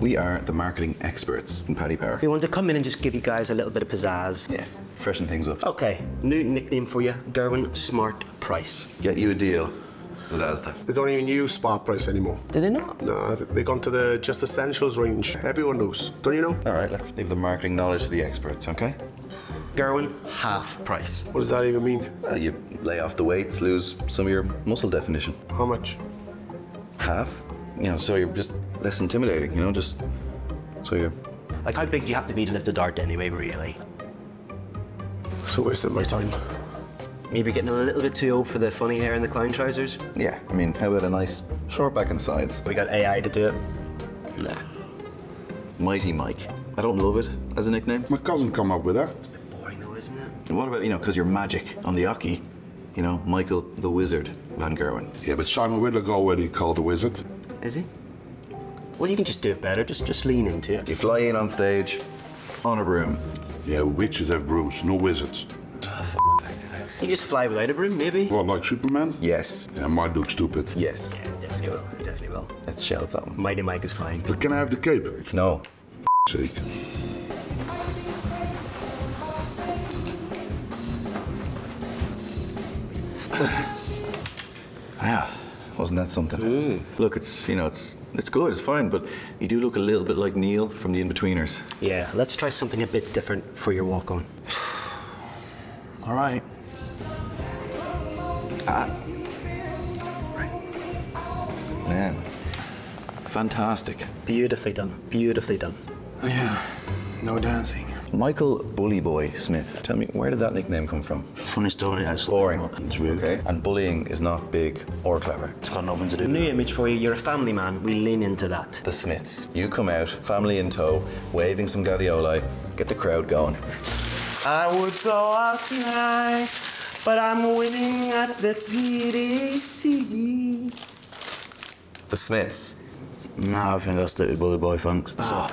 We are the marketing experts in Paddy Power. We want to come in and just give you guys a little bit of pizzazz. Yeah, freshen things up. Okay, new nickname for you, Gerwyn Smart Price. Get you a deal with Asda. They don't even use spot price anymore. Do they not? No, they've gone to the just essentials range. Everyone knows. Don't you know? All right, let's leave the marketing knowledge to the experts, okay? Gerwyn half price. What does that even mean? Well, you lay off the weights, lose some of your muscle definition. How much? Half? You know, so you're just less intimidating, you know, just so you're. Like, how big do you have to be to lift a dart anyway, really? So wasting my time. Maybe getting a little bit too old for the funny hair and the clown trousers? Yeah, I mean, how about a nice short back and sides? We got AI to do it. Nah. Mighty Mike. I don't love it as a nickname. My cousin come up with that. It's a bit boring though, isn't it? And what about, you know, because you're magic on the oche, you know, Michael the Wizard Van Gerwen. Yeah, but Simon Whitlock already called the wizard. Is he? Well, you can just do it better. Just, just lean into it. You fly in on stage on a broom. Yeah, witches have brooms, no wizards. You just fly without a broom, maybe? What, like Superman? Yes. Yeah, might look stupid. Yes. Definitely will. Definitely will. Let's shelve that one. Mighty Mike is fine. But can I have the cape? No. For Sake. Yeah. Wasn't that something? Look, it's, you know, it's it's good, it's fine, but you do look a little bit like Neil from the Inbetweeners. Yeah, let's try something a bit different for your walk on. All right. Ah. Man. Fantastic. Beautifully done. Beautifully done. Yeah, no dancing. Michael Bully Boy Smith. Tell me, where did that nickname come from? Funny story, actually. Boring. It's real. Okay. And bullying is not big or clever. It's got nothing to do with New it. image for you. You're a family man. We lean into that. The Smiths. You come out, family in tow, waving some gadioli, get the crowd going. I would go out tonight, but I'm winning at the PDC. The Smiths. No, I think that's the Bully Boy Funks. Ah.